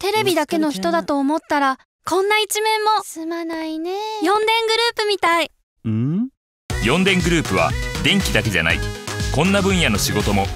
テレビだけの人だと思ったらこんな一面も。すまないね。四電グループみたい。ん？4電グループは電気だけじゃない。こんな分野の仕事も。